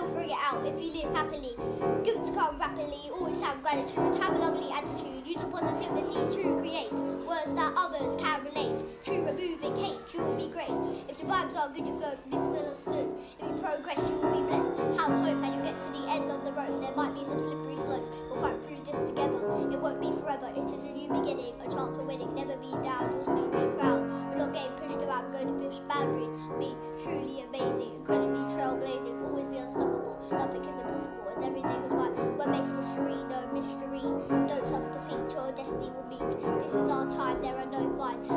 will figure it out if you live happily. Give us a come rapidly, always have gratitude, have a lovely attitude, use a positivity to create words that others can relate. True removing hate, you will be great. If the vibes are good, you'll feel Nothing is impossible as everything is right. We're making history, no mystery. Don't suffer defeat, your destiny will meet. This is our time, there are no fights.